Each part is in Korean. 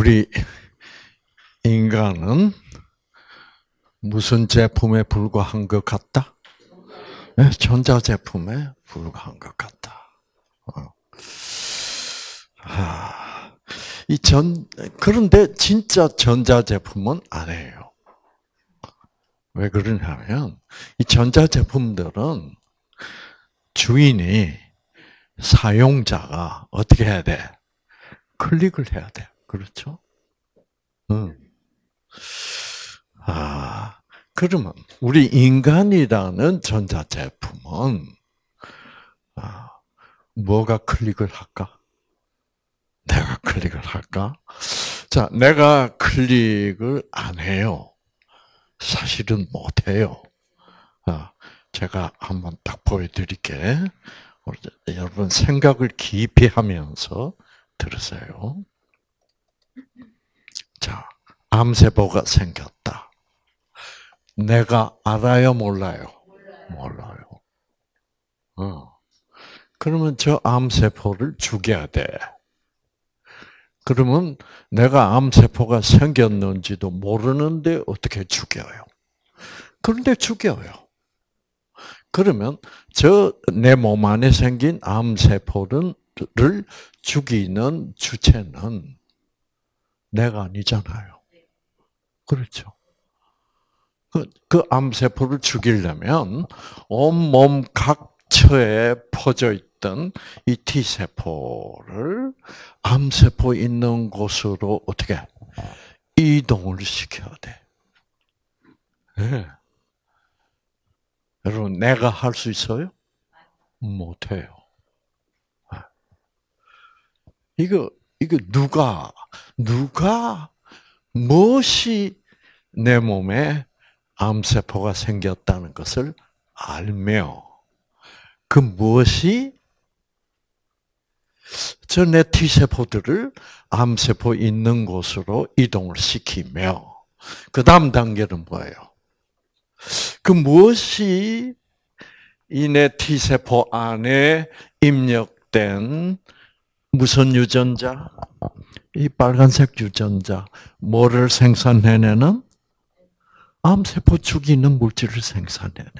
우리 인간은 무슨 제품에 불과한 것 같다? 네, 전자 제품에 불과한 것 같다. 어. 아, 이 전, 그런데 진짜 전자 제품은 아니에요. 왜 그러냐면, 이 전자 제품들은 주인이, 사용자가 어떻게 해야 돼? 클릭을 해야 돼. 그렇죠? 응. 아, 그러면 우리 인간이라는 전자 제품은 아, 뭐가 클릭을 할까? 내가 클릭을 할까? 자, 내가 클릭을 안 해요. 사실은 못 해요. 아, 제가 한번 딱 보여드릴게. 여러분 생각을 깊이 하면서 들으세요. 자, 암세포가 생겼다. 내가 알아요, 몰라요? 몰라요. 어. 그러면 저 암세포를 죽여야 돼. 그러면 내가 암세포가 생겼는지도 모르는데 어떻게 죽여요? 그런데 죽여요. 그러면 저 내 몸 안에 생긴 암세포를 죽이는 주체는 내가 아니잖아요. 그렇죠. 그, 그 암세포를 죽이려면 온몸 각처에 퍼져 있던 이 T세포를 암세포 있는 곳으로 어떻게 이동을 시켜야 돼. 네. 여러분, 내가 할 수 있어요? 못해요. 아. 이거, 이거 누가, 누가, 무엇이 내 몸에 암세포가 생겼다는 것을 알며, 그 무엇이 저 내 T세포들을 암세포 있는 곳으로 이동을 시키며, 그 다음 단계는 뭐예요? 그 무엇이 이내 T세포 안에 입력된 무슨 유전자? 이 빨간색 유전자. 뭐를 생산해내는? 암세포 죽이는 물질을 생산해내는.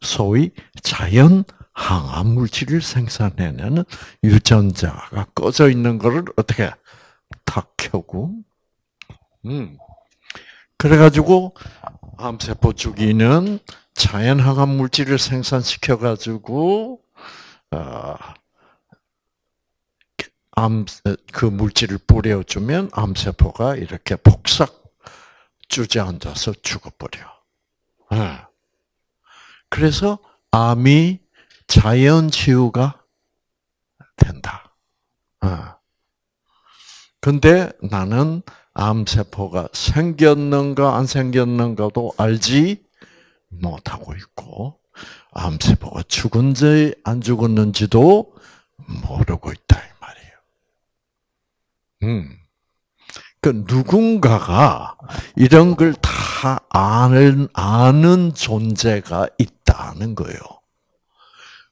소위 자연 항암 물질을 생산해내는 유전자가 꺼져 있는 것을 어떻게 탁 켜고, 음. 그래가지고 암세포 죽이는 자연 항암 물질을 생산시켜 가지고 어, 암 그 물질을 뿌려주면 암세포가 이렇게 폭삭 주저앉아서 죽어버려. 네. 그래서 암이 자연 치유가 된다. 근데 나는 암세포가 생겼는가 안 생겼는가도 알지 못하고 있고, 암세포가 죽은지 안 죽었는지도 모르고 있다. 음. 그 누군가가 이런 걸 다 아는, 아는 존재가 있다는 거예요.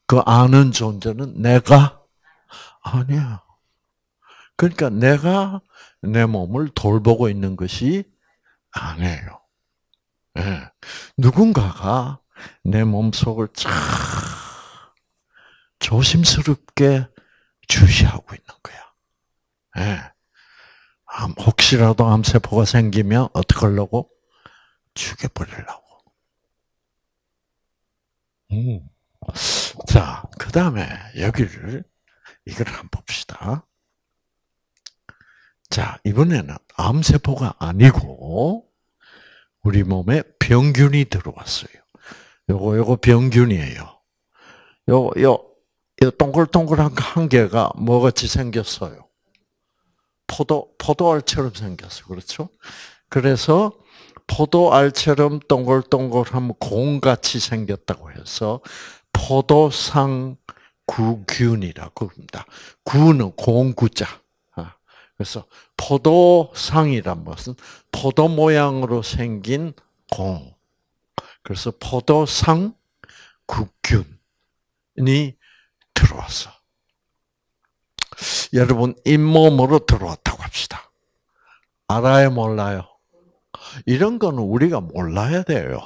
그 아는 존재는 내가 아니야. 그러니까 내가 내 몸을 돌보고 있는 것이 아니에요. 네. 누군가가 내 몸속을 참 조심스럽게 주시하고 있는 거야. 네. 혹시라도 암세포가 생기면 어떻게 하려고? 죽여버리려고. 음. 자, 그 다음에 여기를, 이걸 한번 봅시다. 자, 이번에는 암세포가 아니고, 우리 몸에 병균이 들어왔어요. 요거, 요거 병균이에요. 요, 요, 요 동글동글한 한 개가 뭐같이 생겼어요? 포도, 포도알처럼 생겼어요. 그렇죠? 그래서 포도알처럼 동글동글한 공같이 생겼다고 해서 포도상 구균이라고 합니다. 구는 공구자. 그래서 포도상이란 것은 포도 모양으로 생긴 공. 그래서 포도상 국균이 들어왔어. 여러분 잇몸으로 들어왔다고 합시다. 알아요, 몰라요? 이런 거는 우리가 몰라야 돼요.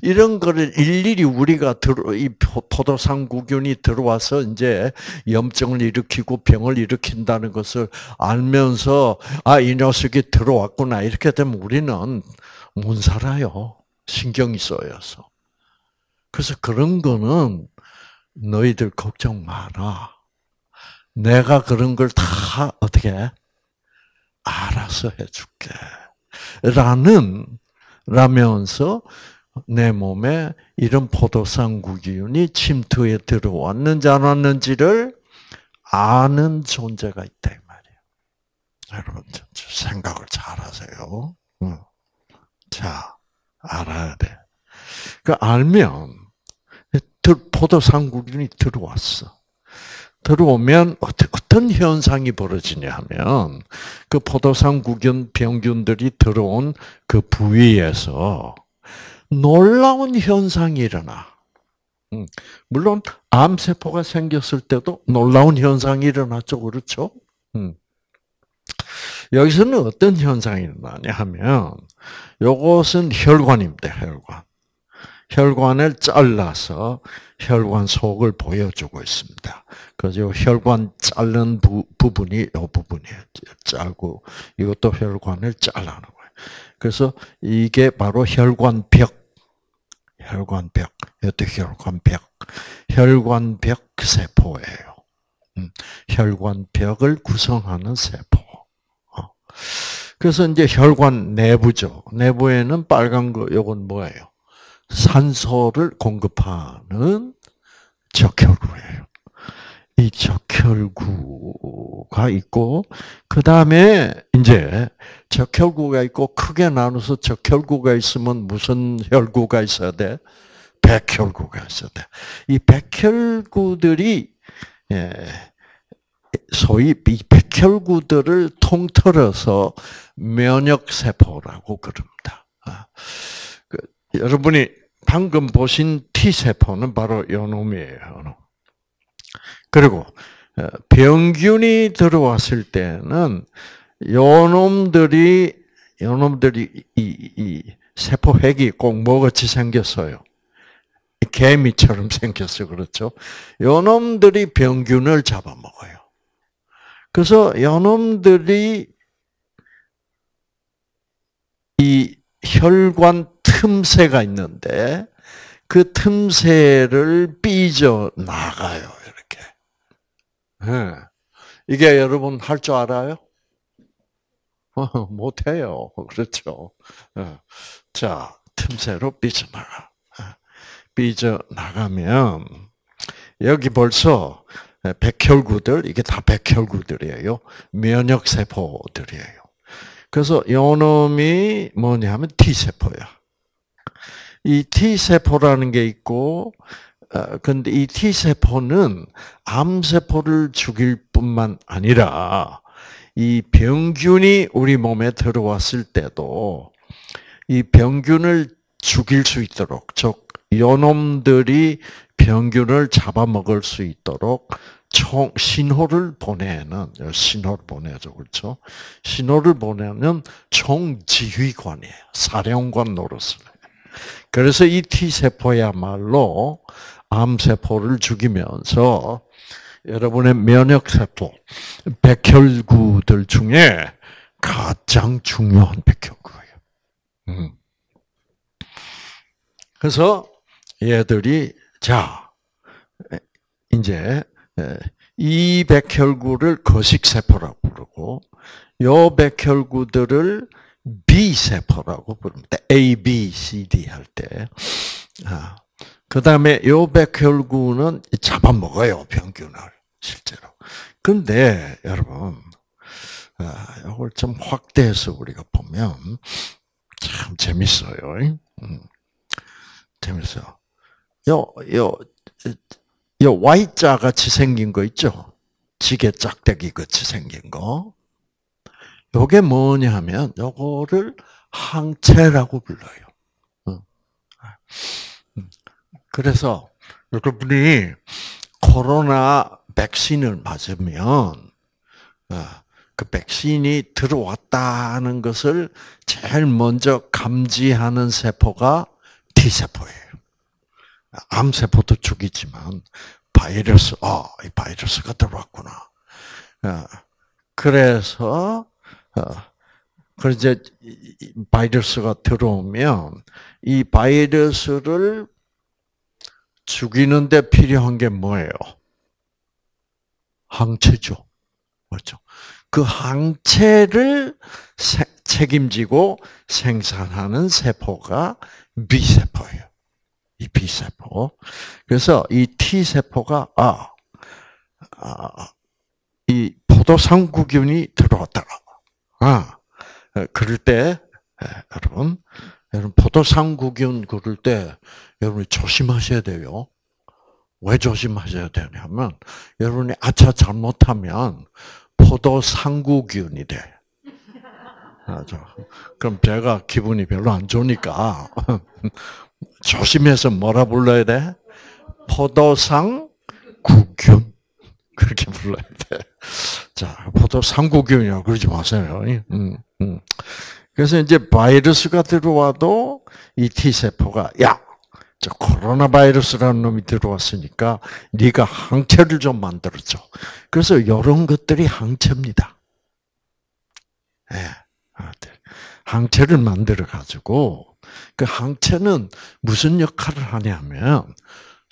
이런 거를 일일이 우리가 들어, 이 포도상구균이 들어와서 이제 염증을 일으키고 병을 일으킨다는 것을 알면서, 아, 이 녀석이 들어왔구나. 이렇게 되면 우리는 못 살아요. 신경이 써여서. 그래서 그런 거는 너희들 걱정 마라. 내가 그런 걸 다 어떻게 알아서 해줄게. 라는, 라면서 내 몸에 이런 포도상구 기운이 침투에 들어왔는지 안 왔는지를 아는 존재가 있다 이 말이에요. 여러분 생각을 잘 하세요. 자 알아야 돼. 그 알면 포도상구균이 들어왔어. 들어오면 어떤 현상이 벌어지냐 하면 그 포도상 구균 병균들이 들어온 그 부위에서 놀라운 현상이 일어나. 음, 물론 암세포가 생겼을 때도 놀라운 현상이 일어났죠. 그렇죠? 음. 여기서는 어떤 현상이 일어나냐 하면 요것은 혈관입니다. 혈관. 혈관을 잘라서 혈관 속을 보여주고 있습니다. 그래서 혈관 자른 부, 부분이 이 부분이 짜고 이것도 혈관을 잘라는 거예요. 그래서 이게 바로 혈관벽, 혈관벽, 이것도 혈관벽, 혈관벽 세포예요. 음, 혈관벽을 구성하는 세포. 어. 그래서 이제 혈관 내부죠. 내부에는 빨간 거, 요건 뭐예요? 산소를 공급하는 적혈구예요. 이 적혈구가 있고 그 다음에 이제 적혈구가 있고 크게 나눠서 적혈구가 있으면 무슨 혈구가 있어야 돼? 백혈구가 있어야 돼. 이 백혈구들이 예, 소위 이 백혈구들을 통틀어서 면역 세포라고 그럽니다. 여러분이 방금 보신 T 세포는 바로 요 놈이에요. 그리고 어, 병균이 들어왔을 때는 요놈들이 요놈들이 이, 이 세포핵이 꼭 뭐같이 생겼어요. 개미처럼 생겼어 그렇죠? 요놈들이 병균을 잡아먹어요. 그래서 요놈들이 이 혈관 틈새가 있는데 그 틈새를 삐져 나가요. 네. 이게 여러분 할 줄 알아요? 어, 못해요. 그렇죠. 네. 자, 틈새로 삐져나가. 삐져나가면, 여기 벌써 백혈구들, 이게 다 백혈구들이에요. 면역세포들이에요. 그래서 요 놈이 뭐냐면 T세포야. 이 T세포라는 게 있고, 어, 근데 이 T세포는 암세포를 죽일 뿐만 아니라 이 병균이 우리 몸에 들어왔을 때도 이 병균을 죽일 수 있도록, 즉, 요놈들이 병균을 잡아먹을 수 있도록 총, 신호를 보내는, 신호를 보내죠. 그렇죠? 신호를 보내는 총지휘관이에요. 사령관 노릇을 해요. 그래서 이 T세포야말로 암세포를 죽이면서 여러분의 면역세포, 백혈구들 중에 가장 중요한 백혈구예요. 음. 그래서 얘들이 자 이제 이 백혈구를 거식세포라고 부르고 요 백혈구들을 B세포라고 부릅니다. A, B, C, D 할 때. 아, 그 다음에 요 백혈구는 잡아먹어요, 병균을. 실제로. 근데, 여러분, 아, 이걸 좀 확대해서 우리가 보면 참 재밌어요. 음, 재밌어. 요, 요, 요 Y자 같이 생긴 거 있죠? 지게 짝대기 같이 생긴 거. 요게 뭐냐 하면, 요거를 항체라고 불러요. 그래서 여러분이 코로나 백신을 맞으면 어, 그 백신이 들어왔다는 것을 제일 먼저 감지하는 세포가 T세포예요. 암세포도 죽이지만 바이러스, 아, 이 바이러스가 들어왔구나. 어, 그래서 어, 그 이제 바이러스가 들어오면 이 바이러스를 죽이는데 필요한 게 뭐예요? 항체죠. 그렇죠. 그 항체를 책임지고 생산하는 세포가 B세포예요. 이 B세포. 그래서 이 T세포가, 아, 아, 이 포도상구균이 들어왔다. 아, 그럴 때, 여러분, 여러분, 포도상구균 그럴 때, 여러분이 조심하셔야 돼요. 왜 조심하셔야 되냐면, 여러분이 아차 잘못하면, 포도상구균이 돼. 맞아. 그럼 제가 기분이 별로 안 좋으니까, 조심해서 뭐라 불러야 돼? 포도상 구균. 그렇게 불러야 돼. 자, 포도상 구균이라고 그러지 마세요. 음, 음. 그래서 이제 바이러스가 들어와도 이 T세포가, 야! 저 코로나 바이러스라는 놈이 들어왔으니까 네가 항체를 좀 만들어줘. 그래서 이런 것들이 항체입니다. 예. 네. 항체를 만들어 가지고 그 항체는 무슨 역할을 하냐면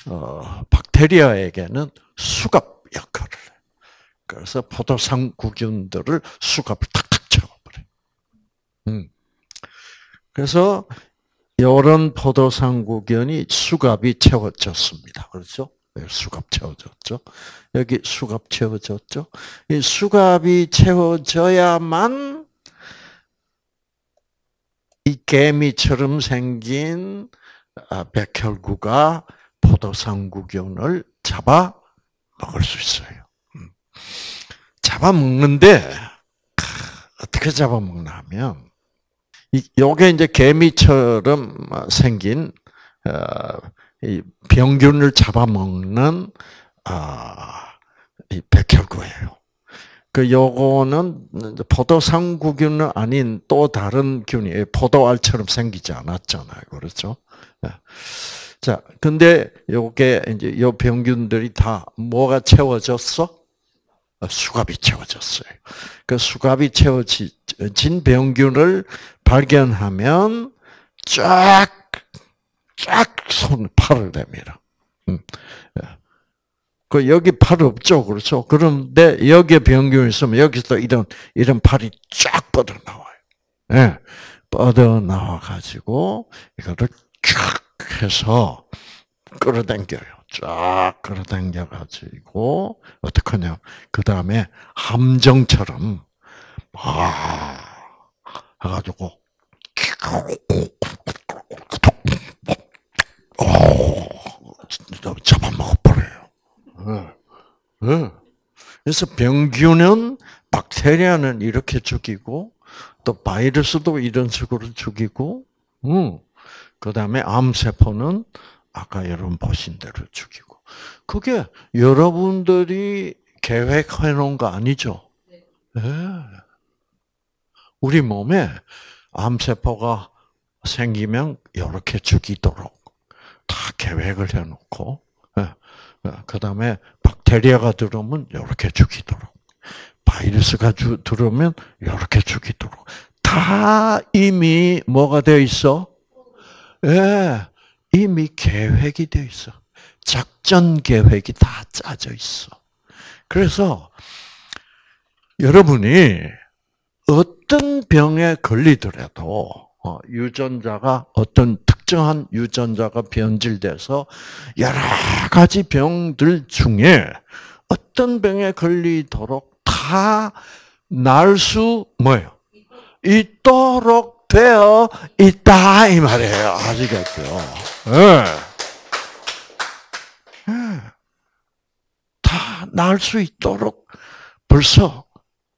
어, 박테리아에게는 수갑 역할을 해. 그래서 포도상구균들을 수갑을 탁탁 채워버려. 음. 그래서 이런 포도상구균이 수갑이 채워졌습니다. 그렇죠? 수갑 채워졌죠. 여기 수갑 채워졌죠. 이 수갑이 채워져야만 이 개미처럼 생긴 아, 백혈구가 포도상구균을 잡아 먹을 수 있어요. 음. 잡아 먹는데 어떻게 잡아 먹나 하면 요게 이제 개미처럼 생긴 어, 병균을 잡아먹는 아, 백혈구예요. 그 요거는 포도상구균은 아닌 또 다른 균이 포도알처럼 생기지 않았잖아요. 그렇죠? 예. 자, 근데 요게 이제 요 병균들이 다 뭐가 채워졌어? 어, 수갑이 채워졌어요. 그 수갑이 채워진 병균을 발견하면 쫙, 쫙 손, 팔을 내밀어. 음. 예. 그 여기 팔 없죠, 그렇죠? 그런데 여기에 병균이 있으면 여기서 이런 이런 팔이 쫙 뻗어 나와요. 예, 네, 뻗어 나와 가지고 이거를 쫙 해서 끌어당겨요. 쫙 끌어당겨 가지고 어떻게 하냐? 그 다음에 함정처럼 아 해가지고 오 잡아먹어 버려요. 그래서 병균은 박테리아는 이렇게 죽이고 또 바이러스도 이런 식으로 죽이고, 그 다음에 암세포는 아까 여러분 보신 대로 죽이고. 그게 여러분들이 계획해 놓은 거 아니죠? 네. 우리 몸에 암세포가 생기면 이렇게 죽이도록 다 계획을 해놓고 어, 그 다음에 박테리아가 들어오면 이렇게 죽이도록. 바이러스가 주, 들어오면 이렇게 죽이도록. 다 이미 뭐가 되어 있어? 예, 이미 계획이 되어 있어. 작전 계획이 다 짜져 있어. 그래서 여러분이 어떤 병에 걸리더라도 어, 유전자가 어떤 특정한 유전자가 변질돼서 여러 가지 병들 중에 어떤 병에 걸리도록 다 날 수 뭐예요? 있도록 되어 있다 이 말이에요. 아시겠죠? 네. 네. 다날 수 있도록 벌써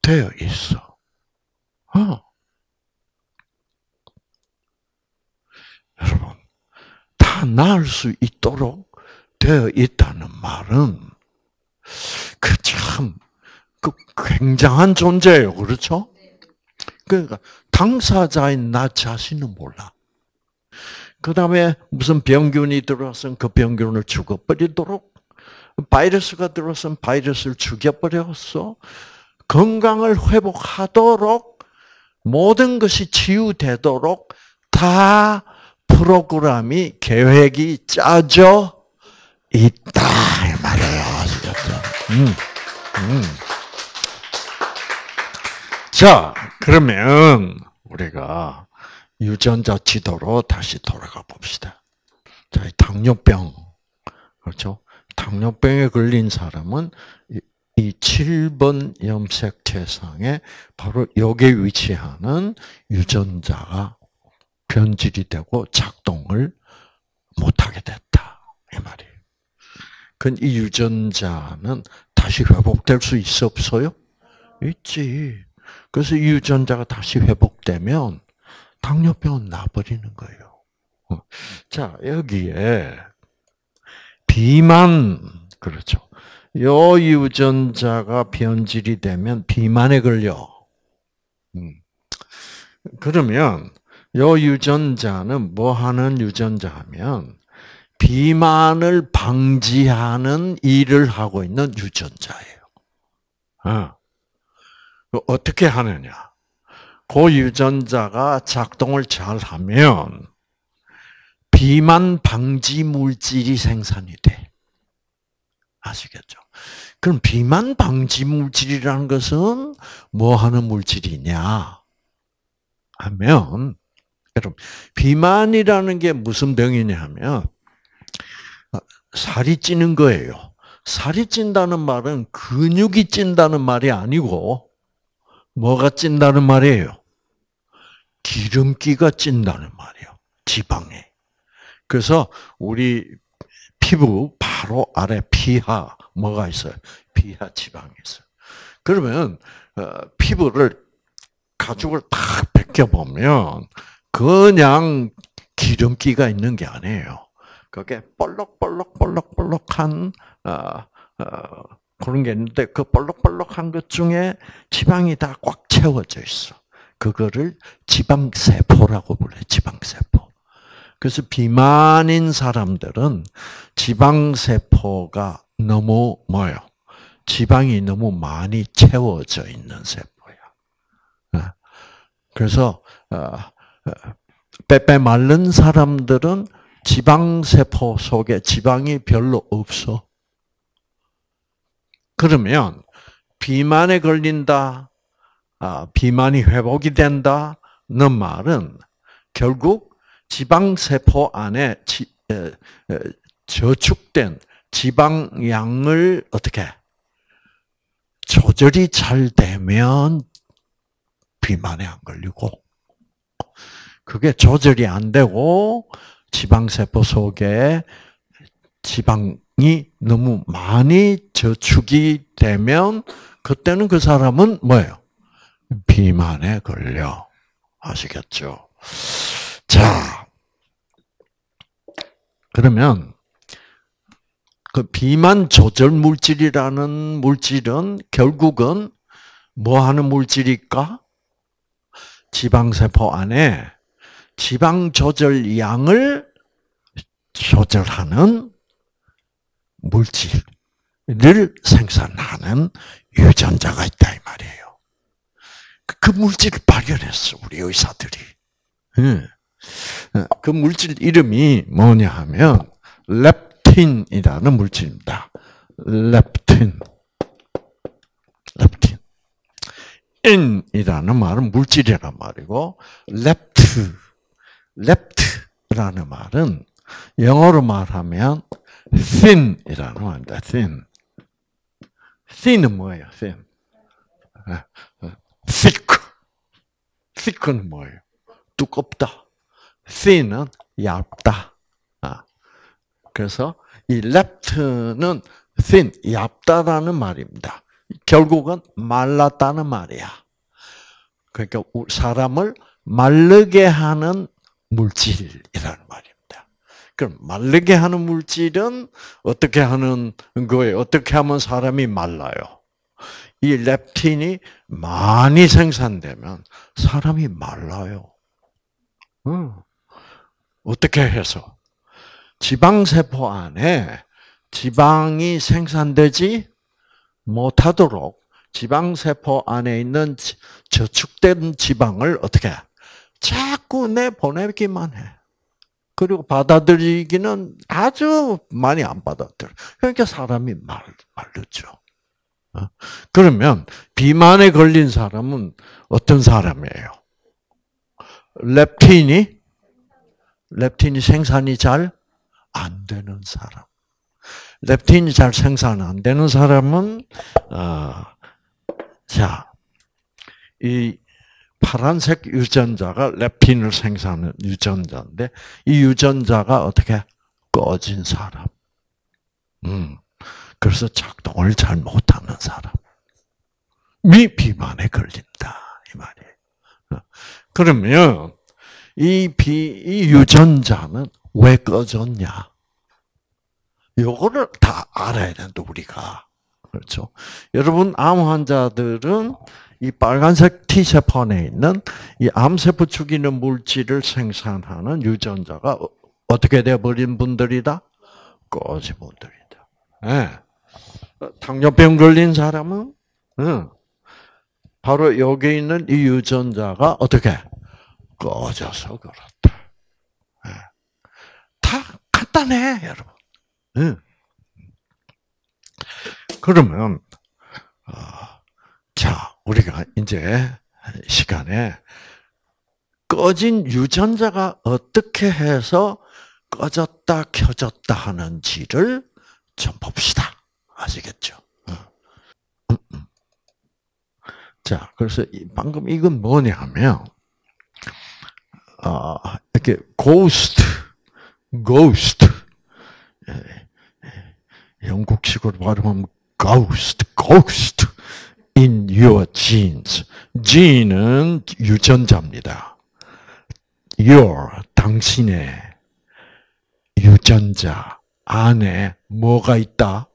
되어 있어. 어. 여러분, 다 나을 수 있도록 되어 있다는 말은 그 참 그 굉장한 존재예요. 그렇죠? 그러니까 당사자인 나 자신은 몰라. 그 다음에 무슨 병균이 들어왔으면 그 병균을 죽어버리도록 바이러스가 들어왔으면 바이러스를 죽여버렸어. 건강을 회복하도록 모든 것이 치유되도록 다 프로그램이 계획이 짜져 있다 이 말이에요. 음, 음. 자, 그러면 우리가 유전자 지도로 다시 돌아가 봅시다. 자, 당뇨병 그렇죠? 당뇨병에 걸린 사람은 이 7번 염색체상에 바로 여기에 위치하는 유전자가 변질이 되고 작동을 못하게 됐다. 이 말이에요. 그이 유전자는 다시 회복될 수 있어 없어요? 있지. 그래서 이 유전자가 다시 회복되면 당뇨병은 나버리는 거예요. 어. 자, 여기에 비만, 그렇죠. 요 유전자가 변질이 되면 비만에 걸려. 음. 그러면 요 유전자는 뭐 하는 유전자 하면 비만을 방지하는 일을 하고 있는 유전자예요. 어. 어떻게 하느냐? 그 유전자가 작동을 잘 하면 비만 방지 물질이 생산이 돼. 아시겠죠? 그럼 비만 방지 물질이라는 것은 뭐 하는 물질이냐? 하면 여러분 비만이라는 게 무슨 병이냐 하면 어, 살이 찌는 거예요. 살이 찐다는 말은 근육이 찐다는 말이 아니고 뭐가 찐다는 말이에요? 기름기가 찐다는 말이에요. 지방에. 그래서 우리 피부 바로 아래 피하 뭐가 있어요? 피하 지방이 있어요. 그러면 어, 피부를 가죽을 탁 벗겨 보면 그냥 기름기가 있는 게 아니에요. 그게 볼록볼록볼록볼록한 어, 어, 그런 게 있는데 그 볼록볼록한 것 중에 지방이 다 꽉 채워져 있어. 그거를 지방세포라고 불러요. 지방세포. 그래서 비만인 사람들은 지방세포가 너무 뭐요? 지방이 너무 많이 채워져 있는 세포야. 어. 그래서 어, 빼빼 마른 사람들은 지방세포 속에 지방이 별로 없어. 그러면 비만에 걸린다, 아, 비만이 회복이 된다는 말은 결국 지방세포 안에 저축된 지방량을 어떻게 조절이 잘 되면 비만에 안 걸리고 그게 조절이 안 되고 지방세포 속에 지방이 너무 많이 저축이 되면 그때는 그 사람은 뭐예요? 비만에 걸려. 아시겠죠? 자, 그러면 그 비만 조절 물질이라는 물질은 결국은 뭐 하는 물질일까? 지방세포 안에 지방 조절 양을 조절하는 물질을 생산하는 유전자가 있다 이 말이에요. 그 물질을 발견했어 우리 의사들이. 그 물질 이름이 뭐냐 하면 렙틴이라는 물질입니다. 렙틴. 렙틴. in이라는 말은 물질이란 말이고 렙트, 렙트라는 말은 영어로 말하면 thin이라는 말입니다. thin. thin은 뭐예요? thin. thick. thick는 뭐예요? 두껍다. thin은 얇다. 아. 그래서 이 lep트는 thin, 얇다라는 말입니다. 결국은 말랐다는 말이야. 그러니까 사람을 마르게 하는 물질이라는 말입니다. 그럼 마르게 하는 물질은 어떻게 하는 거예요? 어떻게 하면 사람이 말라요? 이 렙틴이 많이 생산되면 사람이 말라요. 응. 어떻게 해서? 지방세포 안에 지방이 생산되지 못하도록 지방세포 안에 있는 저축된 지방을 어떻게 자꾸 내보내기만 해. 그리고 받아들이기는 아주 많이 안 받아들여. 그러니까 사람이 말, 말르죠. 어? 그러면 비만에 걸린 사람은 어떤 사람이에요? 렙틴이 렙틴이 생산이 잘 안 되는 사람. 렙틴이 잘 생산 안 되는 사람은 어, 자, 이 파란색 유전자가 렙틴을 생산하는 유전자인데 이 유전자가 어떻게 꺼진 사람. 음. 그래서 작동을 잘 못하는 사람이 비만에 걸린다 이 말이에요. 어. 그러면 이 비, 이 유전자는 왜 꺼졌냐? 요거를 다 알아야 된다, 우리가. 그렇죠? 여러분, 암 환자들은 이 빨간색 T세포 안에 있는 이 암세포 죽이는 물질을 생산하는 유전자가 어, 어떻게 되어버린 분들이다? 꺼진 분들이다. 네. 당뇨병 걸린 사람은, 바로 여기 있는 이 유전자가 어떻게? 꺼져서 그렇다. 예. 다 간단해, 여러분. 예. 그러면 어, 자 우리가 이제 시간에 꺼진 유전자가 어떻게 해서 꺼졌다 켜졌다 하는지를 좀 봅시다. 아시겠죠? 어. 자, 그래서 방금 이건 뭐냐면 아, 이렇게 ghost, ghost. 예, 예. 영국식으로 발음하면 ghost, ghost in your genes. gene은 유전자입니다. your, 당신의 유전자 안에 뭐가 있다?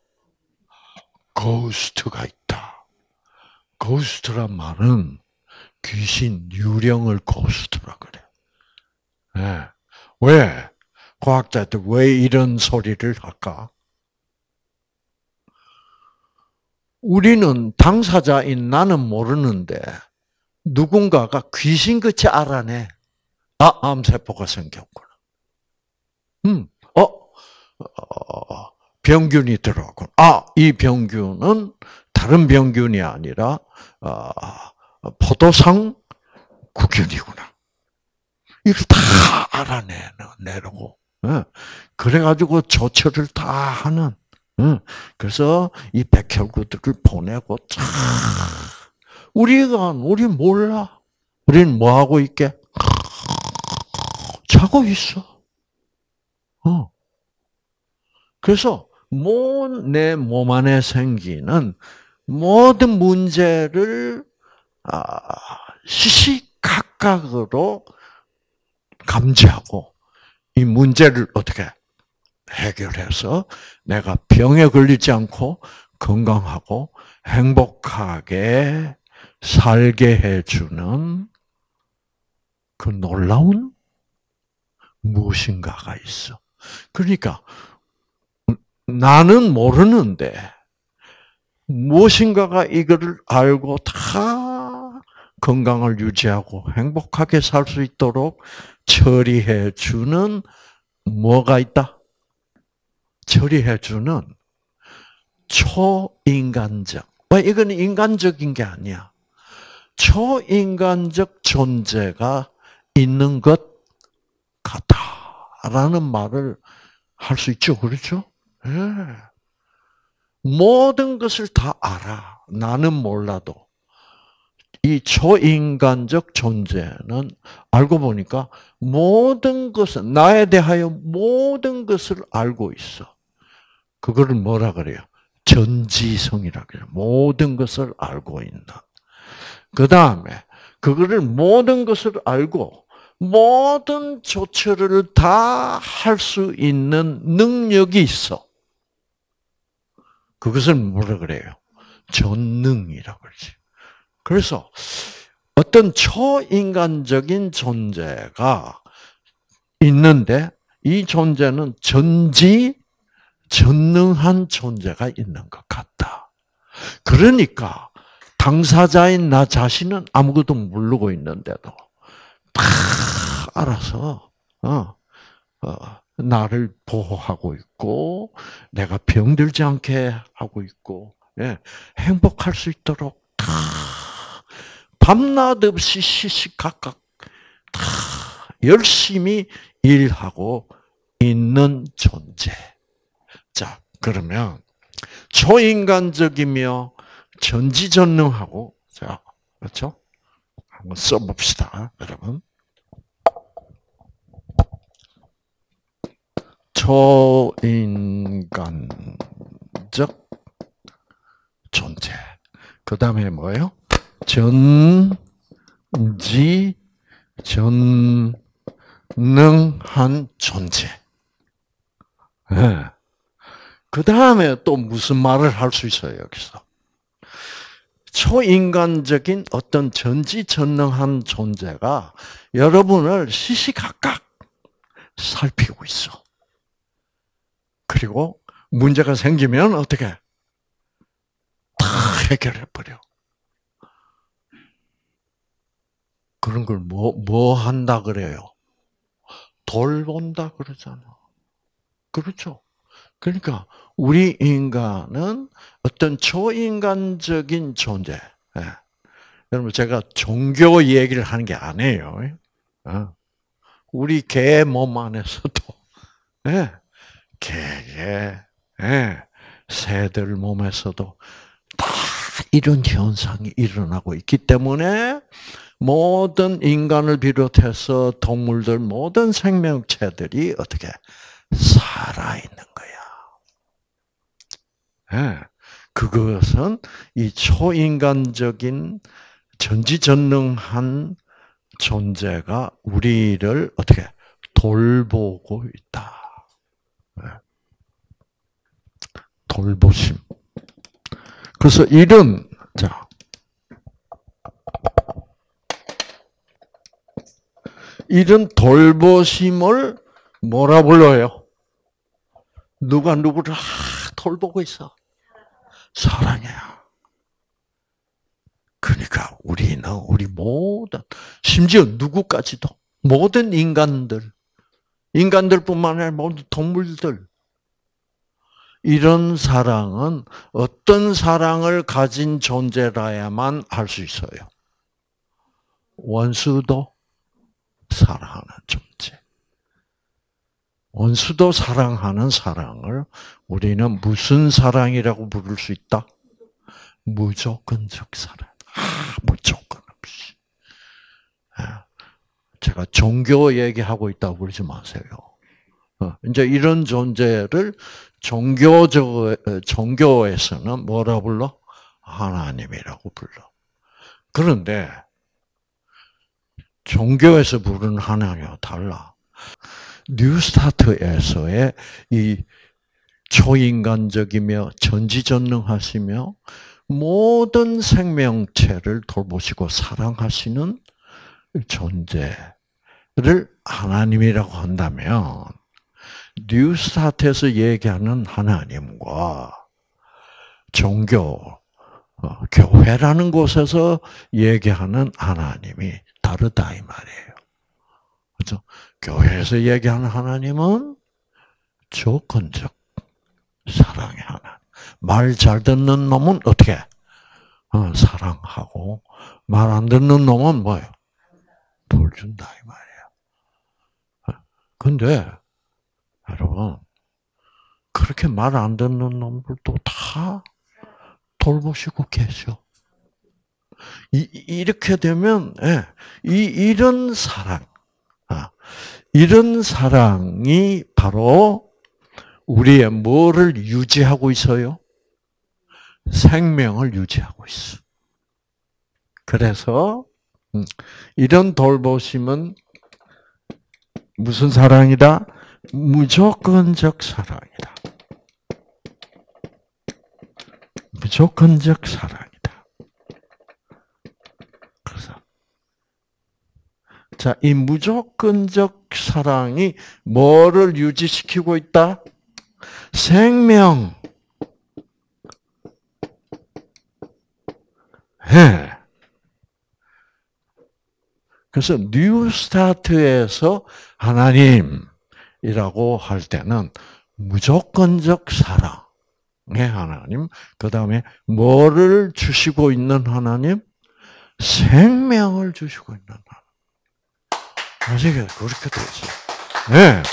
ghost가 있다. ghost란 말은 귀신, 유령을 ghost라 그래. 네. 왜? 과학자들 왜 이런 소리를 할까? 우리는 당사자인 나는 모르는데 누군가가 귀신같이 알아내. 아, 암세포가 생겼구나. 음, 어, 어 병균이 들어왔군. 아, 이 병균은 다른 병균이 아니라 어, 포도상 구균이구나. 이걸 다 알아내고 예. 그래가지고 조처를 다 하는. 예. 그래서 이 백혈구들을 보내고 쫙 우리가 우리 몰라. 우리는 뭐 하고 있게? 자고 있어. 어. 그래서 내몸 안에 생기는 모든 문제를 아, 시시각각으로 감지하고 이 문제를 어떻게 해결해서 내가 병에 걸리지 않고 건강하고 행복하게 살게 해주는 그 놀라운 무엇인가가 있어. 그러니까 나는 모르는데 무엇인가가 이거를 알고 다 건강을 유지하고 행복하게 살 수 있도록 처리해 주는 뭐가 있다? 처리해 주는 초인간적. 왜 이건 인간적인 게 아니야. 초인간적 존재가 있는 것 같다라는 말을 할 수 있죠. 그렇죠? 네. 모든 것을 다 알아. 나는 몰라도. 이 초인간적 존재는 알고 보니까 모든 것은 나에 대하여 모든 것을 알고 있어. 그거를 뭐라 그래요? 전지성이라 그래요. 모든 것을 알고 있는. 그 다음에 그거를 모든 것을 알고 모든 조처를 다 할 수 있는 능력이 있어. 그것을 뭐라 그래요? 전능이라고 그러지. 그래서 어떤 초인간적인 존재가 있는데 이 존재는 전지 전능한 존재가 있는 것 같다. 그러니까 당사자인 나 자신은 아무것도 모르고 있는데도 다 알아서 어, 어, 나를 보호하고 있고 내가 병들지 않게 하고 있고 예, 행복할 수 있도록 다 밤낮 없이 시시각각 다 열심히 일하고 있는 존재. 자, 그러면 초인간적이며 전지전능하고 자, 그렇죠? 한번 써봅시다, 여러분. 초인간적 존재. 그 다음에 뭐예요? 전지 전능한 존재. 네. 그 다음에 또 무슨 말을 할 수 있어요, 여기서? 초인간적인 어떤 전지전능한 존재가 여러분을 시시각각 살피고 있어. 그리고 문제가 생기면 어떻게? 다 해결해 버려. 그런 걸 뭐, 뭐 한다 그래요? 돌본다 그러잖아. 그렇죠? 그러니까, 우리 인간은 어떤 초인간적인 존재. 예. 여러분, 제가 종교 얘기를 하는 게 아니에요. 어. 우리 개 몸 안에서도, 예. 개의, 예. 새들 몸에서도 다 이런 현상이 일어나고 있기 때문에 모든 인간을 비롯해서 동물들 모든 생명체들이 어떻게 살아 있는 거야. 예. 그것은 이 초인간적인 전지전능한 존재가 우리를 어떻게 돌보고 있다. 예. 돌보심. 그래서 이런 자 이런 돌보심을 뭐라 불러요? 누가 누구를 돌보고 있어? 사랑이야. 그러니까 우리는 우리 모든 심지어 누구까지도 모든 인간들 인간들뿐만 아니라 모든 동물들 이런 사랑은 어떤 사랑을 가진 존재라야만 할 수 있어요. 원수도 사랑하는 존재. 원수도 사랑하는 사랑을 우리는 무슨 사랑이라고 부를 수 있다? 무조건적 사랑. 아, 무조건 없이. 아, 제가 종교 얘기하고 있다고 그러지 마세요. 어, 이제 이런 존재를 종교적, 어, 종교에서는 뭐라 불러? 하나님이라고 불러. 그런데 종교에서 부르는 하나님과 달라. 뉴스타트에서의 이 초인간적이며 전지전능하시며 모든 생명체를 돌보시고 사랑하시는 존재를 하나님이라고 한다면 뉴스타트에서 얘기하는 하나님과 종교, 어, 교회라는 곳에서 얘기하는 하나님이 다르다 이 말이에요. 그렇죠? 교회에서 얘기하는 하나님은 조건적 사랑의 하나님. 말 잘 듣는 놈은 어떻게? 어, 사랑하고 말 안 듣는 놈은 뭐예요? 돌 준다 이 말이에요. 근데 여러분 그렇게 말 안 듣는 놈들도 다 돌보시고 계셔. 이, 이렇게 되면, 예, 이, 이런 사랑, 아, 이런 사랑이 바로 우리의 뭐를 유지하고 있어요? 생명을 유지하고 있어. 그래서, 음, 이런 돌보심은 무슨 사랑이다? 무조건적 사랑이다. 무조건적 사랑이다. 그래서 자, 이 무조건적 사랑이 뭐를 유지시키고 있다? 생명. 예. 그래서 New Start에서 하나님이라고 할 때는 무조건적 사랑의 하나님, 그 다음에 뭐를 주시고 있는 하나님? 생명을 주시고 있는 하나님. 아시겠 그렇게 되죠. 네.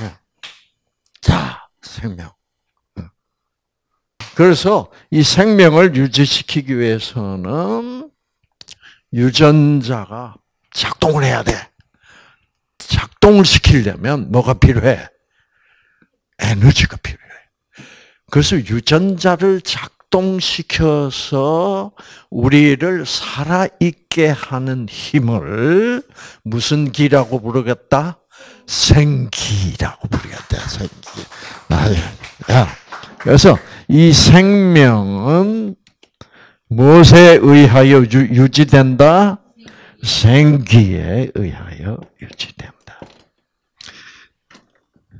네. 자, 생명. 그래서 이 생명을 유지시키기 위해서는 유전자가 작동을 해야 돼. 작동을 시키려면 뭐가 필요해? 에너지가 필요해. 그래서 유전자를 작 동시켜서 우리를 살아있게 하는 힘을 무슨 기라고 부르겠다? 생기라고 부르겠다. 생기. 아, 야. 그래서 이 생명은 무엇에 의하여 유, 지된다 생기에 의하여 유지된다.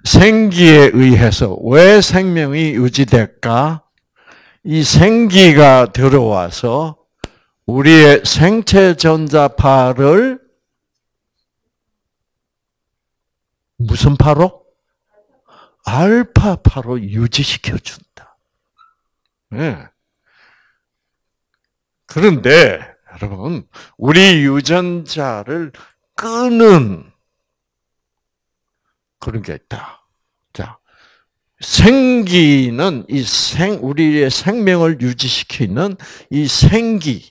생기에 의해서 왜 생명이 유지될까? 이 생기가 들어와서 우리의 생체 전자파를 무슨 파로? 알파파로 유지시켜 준다. 네. 그런데 여러분, 우리 유전자를 끄는 그런 게 있다. 자, 생기는 이 생, 우리의 생명을 유지시키는 이 생기,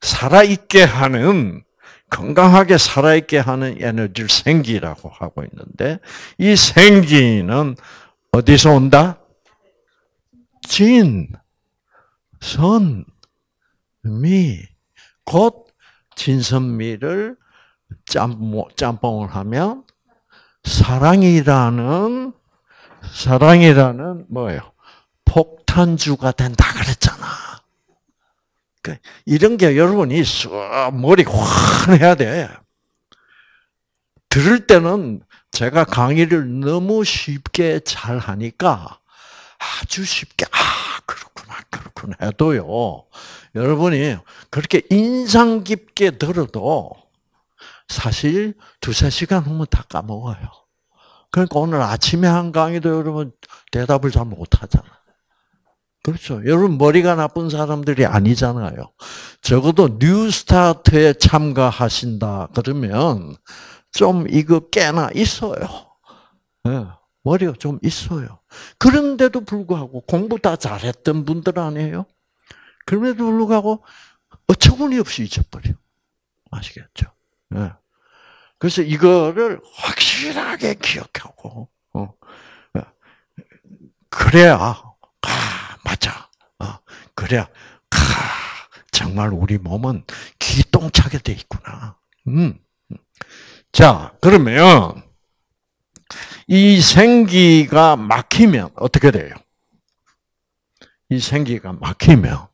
살아있게 하는, 건강하게 살아있게 하는 에너지를 생기라고 하고 있는데, 이 생기는 어디서 온다? 진, 선, 미, 곧 진선미를 짬뽕을 하면 사랑이라는 사랑이라는 뭐예요? 폭탄주가 된다 그랬잖아. 그러니까 이런 게 여러분이 머리 환해야 돼. 들을 때는 제가 강의를 너무 쉽게 잘 하니까 아주 쉽게 아 그렇구나 그렇구나 해도요. 여러분이 그렇게 인상 깊게 들어도 사실 두세 시간 후면 다 까먹어요. 그러니까 오늘 아침에 한 강의도 여러분 대답을 잘 못하잖아. 그렇죠. 여러분 머리가 나쁜 사람들이 아니잖아요. 적어도 뉴스타트에 참가하신다 그러면 좀 이거 깨나 있어요. 네. 머리가 좀 있어요. 그런데도 불구하고 공부 다 잘했던 분들 아니에요? 그럼에도 불구하고 어처구니 없이 잊어버려. 아시겠죠? 네. 그래서 이거를 확실하게 기억하고, 어, 어 그래야, 아, 맞아. 어, 그래야, 아, 정말 우리 몸은 기똥차게 돼 있구나. 음. 자, 그러면, 이 생기가 막히면 어떻게 돼요? 이 생기가 막히면,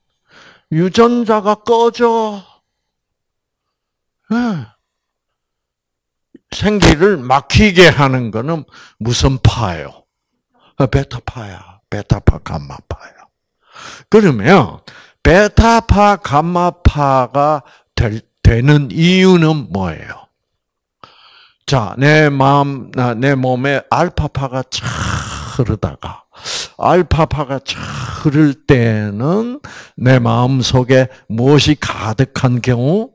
유전자가 꺼져. 네. 생기를 막히게 하는 것은 무슨 파예요? 아, 베타파야. 베타파, 감마파야. 그러면 베타파, 감마파가 될, 되는 이유는 뭐예요? 자, 내 마음, 내 몸에 알파파가 차 흐르다가 알파파가 차 흐를 때는 내 마음 속에 무엇이 가득한 경우?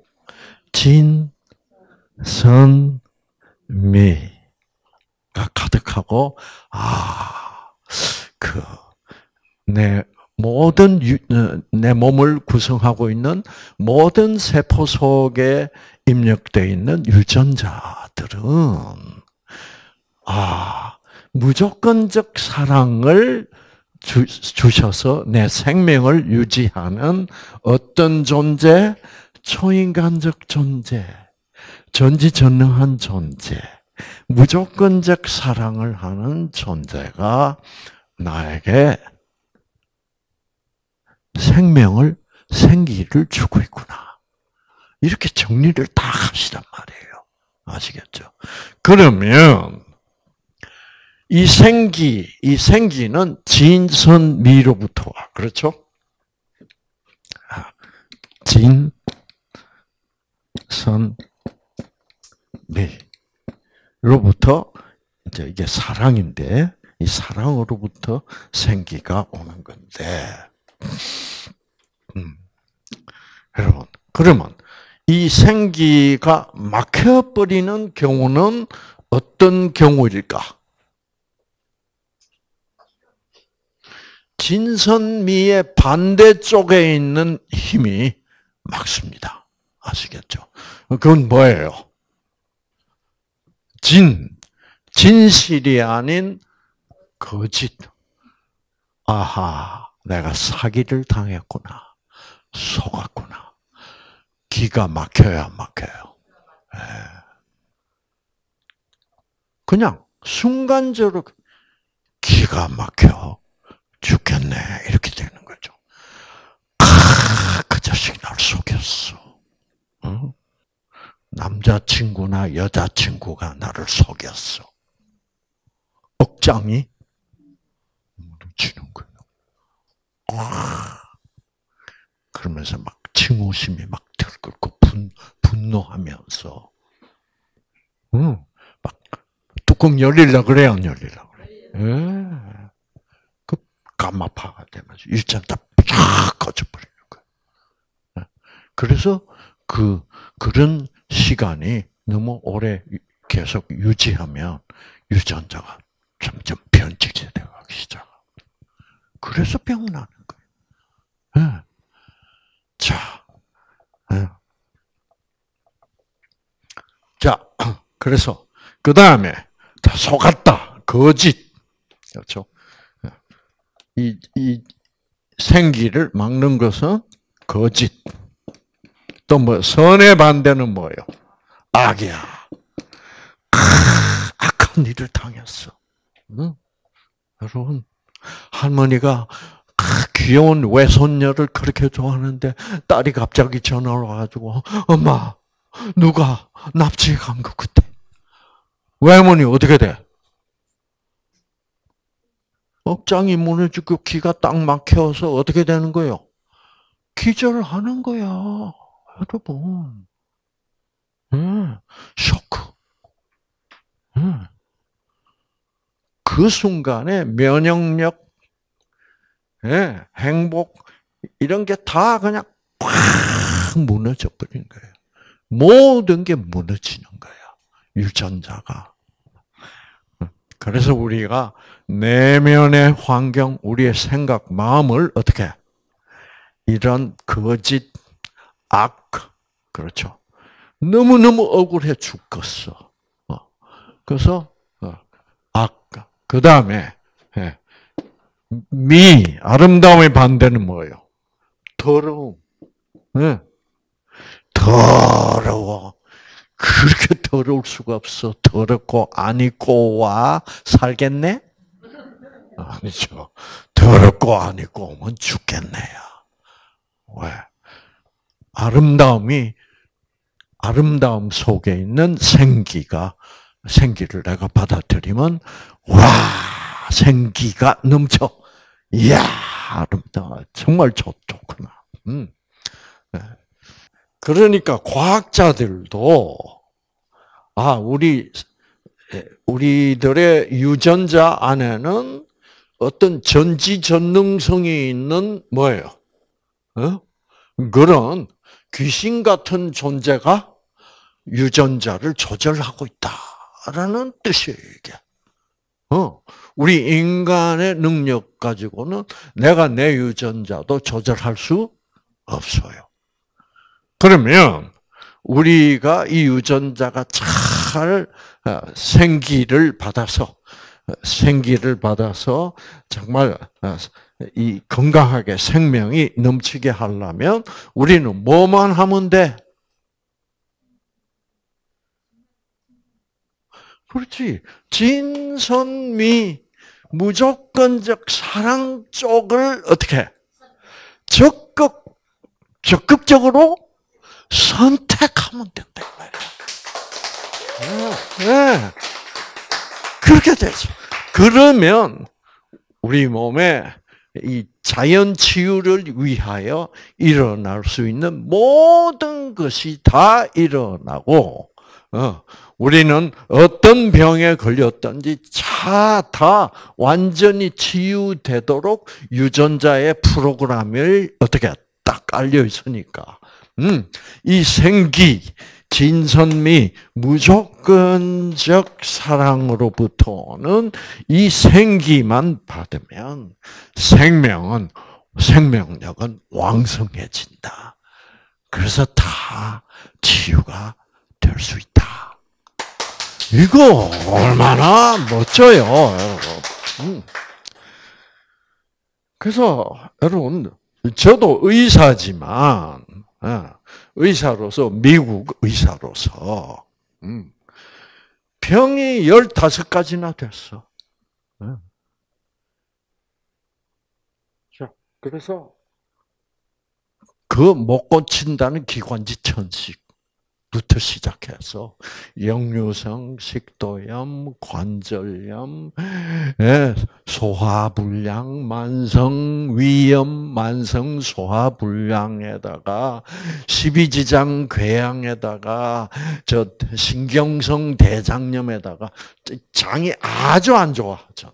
진, 선, 미가 가득하고 아그 내 모든 어, 내 몸을 구성하고 있는 모든 세포 속에 입력되어 있는 유전자들은 아 무조건적 사랑을 주, 주셔서 내 생명을 유지하는 어떤 존재, 초인간적 존재, 전지전능한 존재, 무조건적 사랑을 하는 존재가 나에게 생명을 생기를 주고 있구나. 이렇게 정리를 다 하시란 말이에요. 아시겠죠? 그러면 이 생기, 이 생기는 진선미로부터 와. 그렇죠? 진, 선, 미. 로부터 이제 이게 사랑인데 이 사랑으로부터 생기가 오는 건데, 음. 여러분 그러면 이 생기가 막혀버리는 경우는 어떤 경우일까? 진선미의 반대쪽에 있는 힘이 막습니다. 아시겠죠? 그건 뭐예요? 진, 진실이 아닌 거짓. 아하, 내가 사기를 당했구나. 속았구나. 기가 막혀야 막혀요. 예. 그냥 순간적으로 기가 막혀 죽겠네 이렇게 되는 거죠. 아, 그 자식 날 속였어. 어? 남자친구나 여자친구가 나를 속였어. 억장이 무너지는 거예요. 아, 그러면서 막 증오심이 막 들끓고 분, 분노하면서 응, 막 뚜껑 열리려 그래 안 열리려 그래. 예. 그 감마파가 되면서 일단 다쫙 꺼져버리는 거예요. 예. 그래서 그 그런 시간이 너무 오래 계속 유지하면 유전자가 점점 변질이 되어 가기 시작합니다. 그래서 병 나는 거예요. 네. 자, 네. 자, 그래서 그 다음에 다 속았다, 거짓, 그렇죠? 이, 이 생기를 막는 것은 거짓. 또 뭐 선의 반대는 뭐예요? 악이야. 아, 악한 일을 당했어. 응? 여러분 할머니가 귀여운 외손녀를 그렇게 좋아하는데 딸이 갑자기 전화를 와가지고 엄마 누가 납치해 간거 그때 외할머니 어떻게 돼? 억장이 무너지고 기가 딱 막혀서 어떻게 되는 거예요? 기절하는 거야. 여러분. 음, 쇼크. 음. 그 순간에 면역력, 예, 행복, 이런 게 다 그냥 꽉 무너져 버린 거예요. 모든 게 무너지는 거야. 유전자가. 그래서 우리가 내면의 환경, 우리의 생각, 마음을 어떻게 이런 거짓, 악, 그렇죠. 너무너무 억울해 죽겠어. 어. 그래서 어, 악, 그 다음에 예. 미, 아름다움의 반대는 뭐예요? 더러움. 네. 더러워. 그렇게 더러울 수가 없어. 더럽고 안 입고와 살겠네? 아니죠. 더럽고 안 입고 오면 죽겠네요. 왜? 아름다움이 아름다움 속에 있는 생기가 생기를 내가 받아들이면 와 생기가 넘쳐. 이야 아름다워. 정말 좋, 좋구나. 음. 네. 그러니까 과학자들도 아 우리 우리들의 유전자 안에는 어떤 전지전능성이 있는 뭐예요? 어? 그런 귀신 같은 존재가 유전자를 조절하고 있다라는 뜻이에요, 이게. 어, 우리 인간의 능력 가지고는 내가 내 유전자도 조절할 수 없어요. 그러면 우리가 이 유전자가 잘 어, 생기를 받아서 생기를 받아서 정말 어, 이 건강하게 생명이 넘치게 하려면 우리는 뭐만 하면 돼? 그렇지. 진선미 무조건적 사랑 쪽을 어떻게 적극 적극적으로 선택하면 된다 말이야. 네. 그렇게 되죠. 그러면 우리 몸에 이 자연 치유를 위하여 일어날 수 있는 모든 것이 다 일어나고, 어, 우리는 어떤 병에 걸렸든지 다 완전히 치유되도록 유전자의 프로그램을 어떻게 딱 깔려 있으니까, 음, 이 생기, 진선미, 무조건적 사랑으로부터는 이 생기만 받으면 생명은, 생명력은 왕성해진다. 그래서 다 치유가 될 수 있다. 이거 얼마나 멋져요, 여러분. 음. 그래서 여러분, 저도 의사지만 어, 의사로서 미국 의사로서 음, 병이 15가지나 됐어. 어. 자, 그래서 그 못 고친다는 기관지 천식 부터 시작해서 역류성 식도염, 관절염, 예, 소화불량, 만성 위염, 만성 소화불량에다가 십이지장 궤양에다가 저 신경성 대장염에다가 장이 아주 안 좋아하잖아.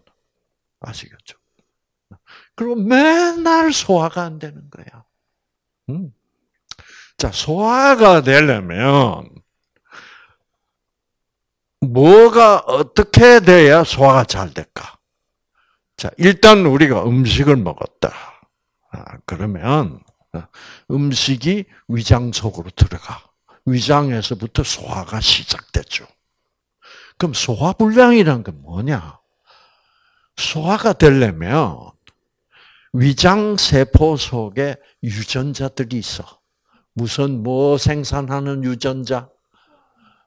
아시겠죠? 그리고 맨날 소화가 안 되는 거야. 음. 자, 소화가 되려면 뭐가 어떻게 돼야 소화가 잘 될까? 자, 일단 우리가 음식을 먹었다. 아, 그러면 음식이 위장 속으로 들어가. 위장에서부터 소화가 시작되죠. 그럼 소화불량이란 게 뭐냐? 소화가 되려면 위장 세포 속에 유전자들이 있어. 무슨 뭐 생산하는 유전자?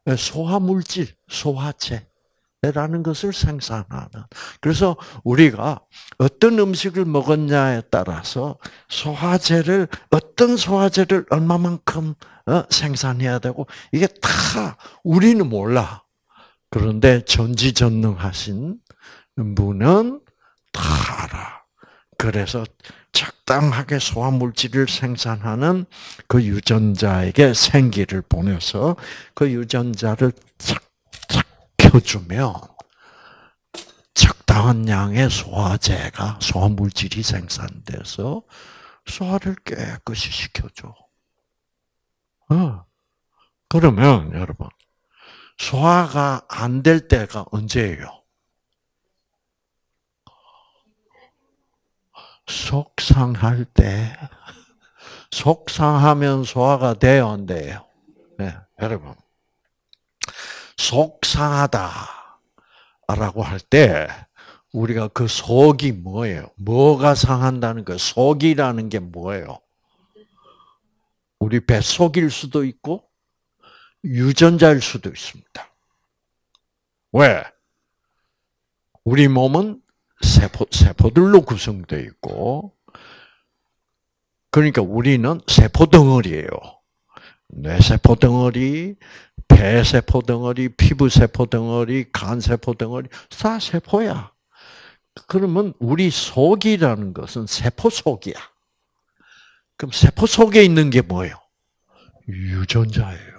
네, 소화물질, 소화체라는 것을 생산하는. 그래서 우리가 어떤 음식을 먹었냐에 따라서 소화제를 어떤 소화제를 얼마만큼 어, 생산해야 되고 이게 다 우리는 몰라. 그런데 전지전능하신 분은 다 알아. 그래서 적당하게 소화 물질을 생산하는 그 유전자에게 생기를 보내서 그 유전자를 착착 켜주면 적당한 양의 소화제가 소화 물질이 생산돼서 소화를 깨끗이 시켜줘. 어. 그러면 여러분 소화가 안 될 때가 언제예요? 속상할 때, 속상하면 소화가 돼요, 안 돼요? 네, 여러분. 속상하다. 라고 할 때, 우리가 그 속이 뭐예요? 뭐가 상한다는 거 속이라는 게 뭐예요? 우리 뱃속일 수도 있고, 유전자일 수도 있습니다. 왜? 우리 몸은 세포, 세포들로 구성되어 있고, 그러니까 우리는 세포 덩어리예요. 뇌세포 덩어리, 폐세포 덩어리, 피부세포 덩어리, 간세포 덩어리, 다 세포야. 그러면 우리 속이라는 것은 세포 속이야. 그럼 세포 속에 있는 게 뭐예요? 유전자예요.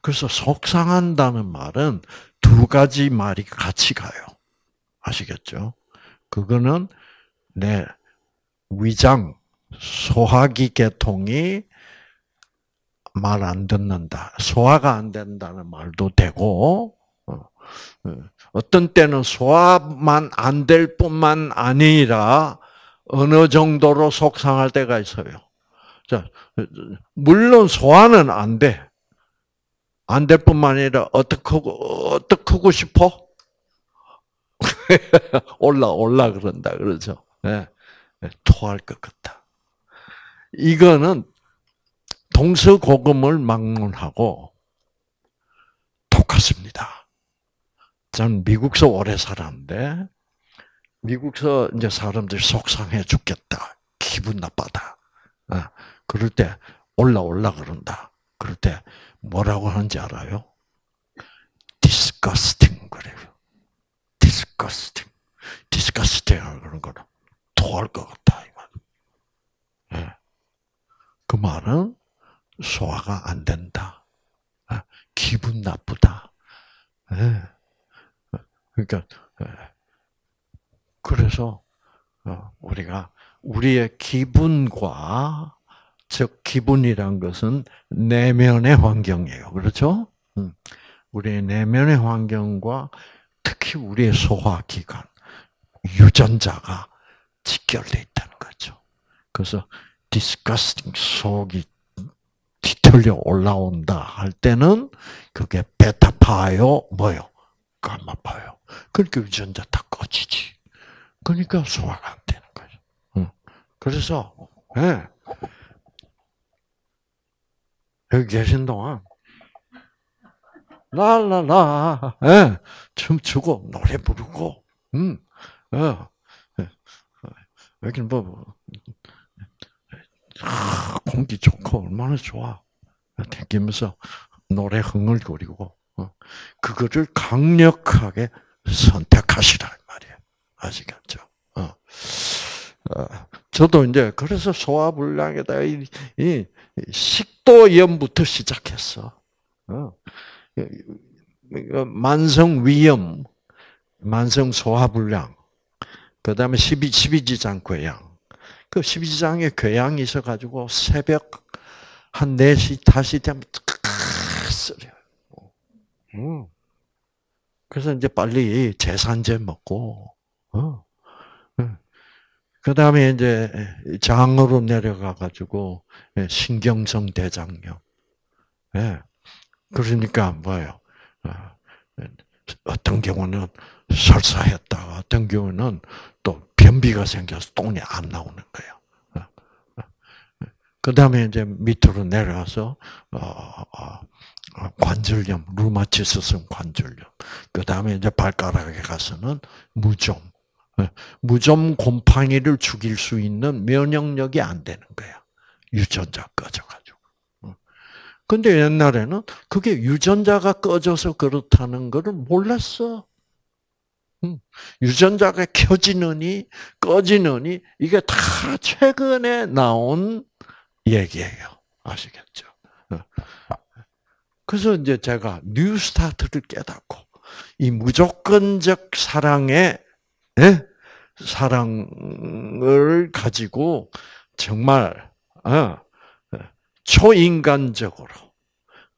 그래서 속상한다는 말은 두 가지 말이 같이 가요. 아시겠죠? 그거는 내 위장, 소화기 계통이 말 안 듣는다. 소화가 안 된다는 말도 되고, 어, 어, 어떤 때는 소화만 안 될 뿐만 아니라 어느 정도로 속상할 때가 있어요. 자, 물론 소화는 안 돼. 안 될 뿐만 아니라 어떻게 어떻게 하고 싶어? 올라 올라 그런다 그러죠. 네. 토할 것 같다. 이거는 동서고금을 막론하고 똑같습니다. 전 미국서 오래 살았는데 미국서 이제 사람들이 속상해 죽겠다. 기분 나빠다. 어, 그럴 때 올라 올라 그런다. 그럴 때 뭐라고 하는지 알아요? disgusting 그래요. Disgusting. disgusting 그런 거는 토할 것 같다. 이 말. 네. 그 말은 소화가 안 된다. 아, 기분 나쁘다. 네. 그러니까 그래서 어, 우리가 우리의 기분과 즉 기분이란 것은 내면의 환경이에요. 그렇죠? 음. 우리의 내면의 환경과 특히 우리의 소화기관, 유전자가 직결되어 있다는 거죠. 그래서 disgusting 속이 뒤틀려 올라온다 할 때는 그게 베타파요, 뭐요? 가마파요. 그러니까 유전자 다 꺼지지. 그러니까 소화가 안 되는 거죠. 그래서, 예. 여기 계신 동안 라라라 예, 춤추고 노래 부르고 음, 예, 예. 여기는 뭐 아, 공기 좋고 얼마나 좋아 댕기면서 노래 흥얼거리고 어, 그거를 강력하게 선택하시라 말이에요 아시겠죠? 어. 어. 저도 이제 그래서 소화불량에다 이, 이 식도염부터 시작했어. 어. 만성 위염, 만성 소화불량, 그 다음에 십이, 십이지장 궤양. 그 십이지장에 궤양이 있어가지고 새벽 한 4시, 다시 되면 쓰려. 음. 그래서 이제 빨리 제산제 먹고, 어. 그 다음에 이제 장으로 내려가가지고 신경성 대장염. 예. 그러니까 뭐예요? 어, 어떤 경우는 설사했다. 어떤 경우는 또 변비가 생겨서 똥이 안 나오는 거예요. 어, 어. 그 다음에 이제 밑으로 내려가서 관절염, 루마티스성 관절염. 그 다음에 이제 발가락에 가서는 무좀. 무좀 곰팡이를 죽일 수 있는 면역력이 안 되는 거야. 유전자 꺼져가지고. 근데 옛날에는 그게 유전자가 꺼져서 그렇다는 것을 몰랐어. 유전자가 켜지느니 꺼지느니 이게 다 최근에 나온 얘기예요. 아시겠죠? 그래서 이제 제가 New Start를 깨닫고 이 무조건적 사랑의 예? 사랑을 가지고 정말 어, 초인간적으로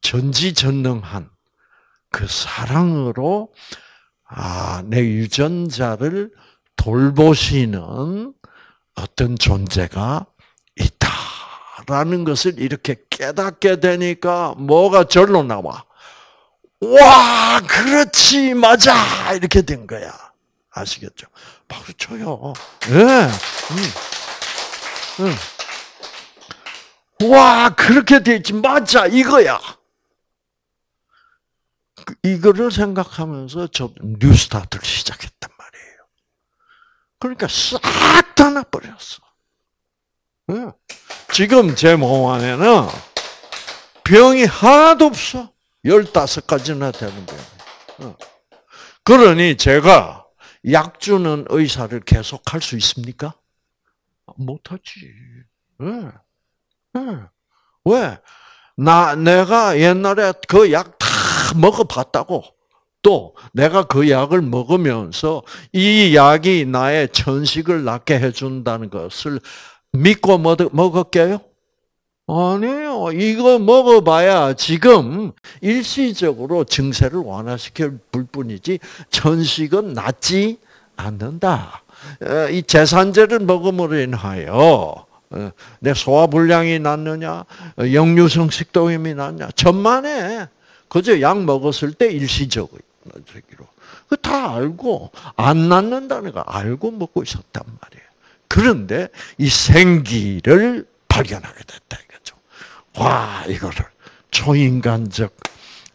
전지전능한 그 사랑으로 아, 내 유전자를 돌보시는 어떤 존재가 있다라는 것을 이렇게 깨닫게 되니까 뭐가 절로 나와. 와, 그렇지, 맞아! 이렇게 된 거야. 아시겠죠? 박수 쳐요. 예. 네. 응. 응. 와, 그렇게 되지. 맞아, 이거야. 그, 이거를 생각하면서 저 뉴스타트를 시작했단 말이에요. 그러니까 싹 다 나버렸어. 지금 제 몸 안에는 병이 하나도 없어. 15가지나 되는 병. 그러니 제가 약 주는 의사를 계속 할 수 있습니까? 못하지. 왜? 나, 내가 옛날에 그 약 다 먹어봤다고. 또 내가 그 약을 먹으면서 이 약이 나의 천식을 낫게 해준다는 것을 믿고 먹을게요? 아니에요. 이거 먹어봐야 지금 일시적으로 증세를 완화시킬 뿐이지 천식은 낫지 않는다. 어, 이 제산제를 먹음으로 인하여 어, 내 소화불량이 낫느냐, 어, 역류성 식도염이 낫냐, 천만에 그저 약 먹었을 때 일시적으로 그다 알고 안 낫는다는 거 알고 먹고 있었단 말이에요. 그런데 이 생기를 발견하게 됐다 이거죠. 와 이거를 초인간적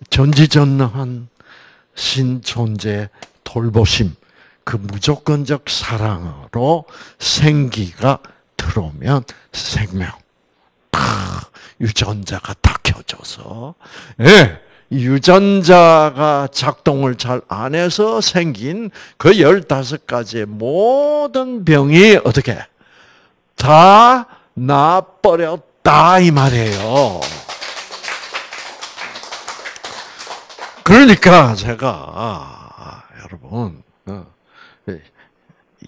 전지전능한 신존재 돌보심 그 무조건적 사랑으로 생기가 들어오면 생명, 유전자가 다 켜져서 예. 유전자가 작동을 잘 안 해서 생긴 그 15가지의 모든 병이 어떻게 다 나버렸다 이 말이에요. 그러니까 제가 아, 여러분 어,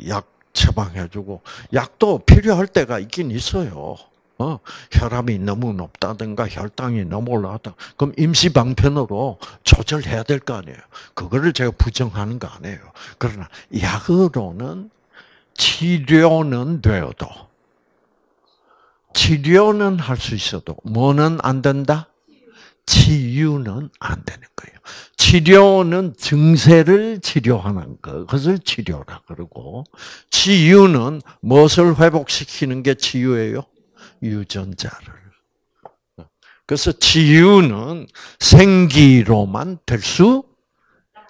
약 처방해주고 약도 필요할 때가 있긴 있어요. 어, 혈압이 너무 높다든가 혈당이 너무 올라갔다. 그럼 임시 방편으로 조절해야 될 거 아니에요. 그거를 제가 부정하는 거 아니에요. 그러나 약으로는 치료는 되어도 치료는 할 수 있어도 뭐는 안 된다? 치유는 안 되는 거예요. 치료는 증세를 치료하는 거, 그것을 치료라 그러고, 치유는 무엇을 회복시키는 게 치유예요? 유전자를. 그래서 치유는 생기로만 될 수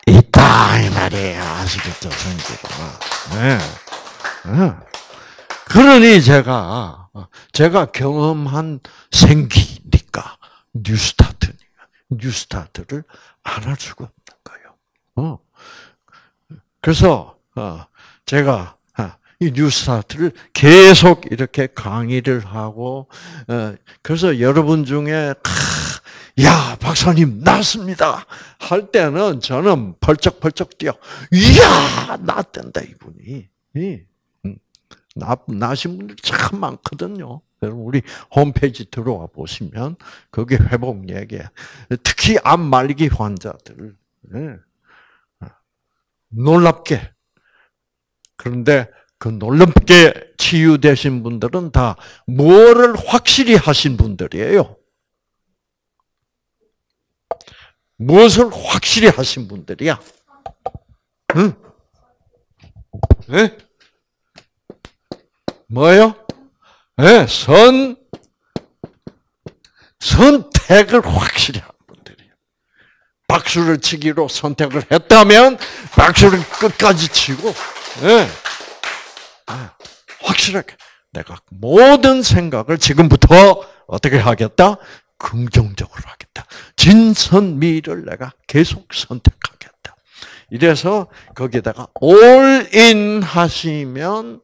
있다 이 말이에요. 아시겠죠? 생기로만. 네. 네. 그러니 제가 제가 경험한 생기니까 뉴스타트니까. 뉴스타트를 안 할 수가 없는 거예요. 어. 그래서 어, 제가 이 뉴스타트를 계속 이렇게 강의를 하고 어, 그래서 여러분 중에 야 박사님 낫습니다. 할 때는 저는 펄쩍펄쩍 뛰어. 이야 낫된다 이분이. 음, 나 나신 분들 참 많거든요. 여러분 우리 홈페이지 들어와 보시면 거기 회복 얘기 특히 암 말기 환자들 네. 놀랍게 그런데 그 놀랍게 치유되신 분들은 다 뭐를 확실히 하신 분들이에요. 무엇을 확실히 하신 분들이야? 응? 네? 뭐요? 네, 선, 선택을 확실히 한 분들이에요. 박수를 치기로 선택을 했다면 박수를 끝까지 치고, 네. 확실하게 내가 모든 생각을 지금부터 어떻게 하겠다? 긍정적으로 하겠다. 진선미를 내가 계속 선택하겠다. 이래서 거기다가 올인 하시면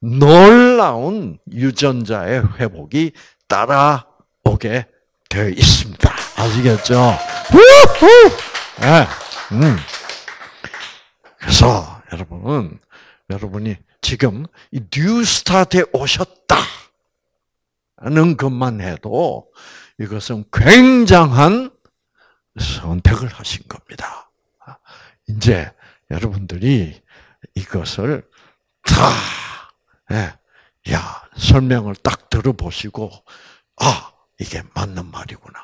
놀라운 유전자의 회복이 따라오게 되어 있습니다. 아시겠죠? 네. 음. 그래서 여러분, 여러분이 지금 이 뉴스타트에 오셨다는 것만 해도 이것은 굉장한 선택을 하신 겁니다. 이제 여러분들이 이것을 다, 예, 야, 설명을 딱 들어보시고, 아, 이게 맞는 말이구나.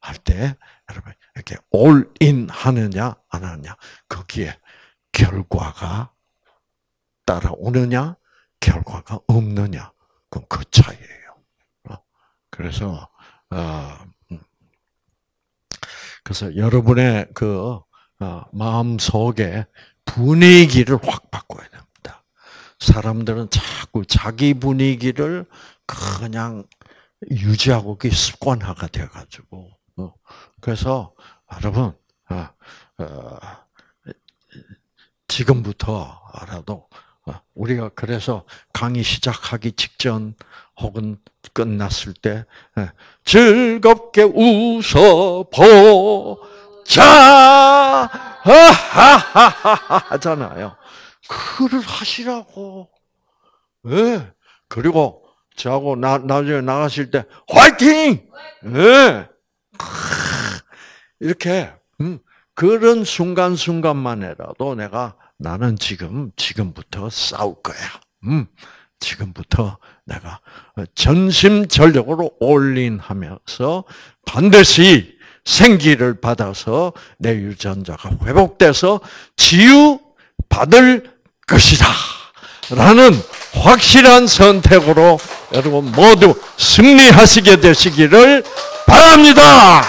할 때, 여러분, 이렇게 올인 하느냐, 안 하느냐, 거기에 결과가 따라오느냐, 결과가 없느냐, 그건 그 차이예요. 어? 그래서 어, 음. 그래서 여러분의 그 어, 마음 속에 분위기를 확 바꿔야 됩니다. 사람들은 자꾸 자기 분위기를 그냥 유지하고 그 습관화가 돼가지고 그래서 여러분 지금부터라도 어, 우리가 그래서 강의 시작하기 직전 혹은 끝났을 때 예, 즐겁게 웃어 보자 하잖아요. 그를 하시라고. 예. 그리고 저하고 나 나중에 나가실 때 화이팅. 예. 이렇게 음, 그런 순간 순간만이라도 내가 나는 지금 지금부터 싸울 거야. 음, 지금부터 내가 전심전력으로 올인하면서 반드시 생기를 받아서 내 유전자가 회복돼서 치유 받을 것이다. 라는 확실한 선택으로 여러분 모두 승리하시게 되시기를 바랍니다.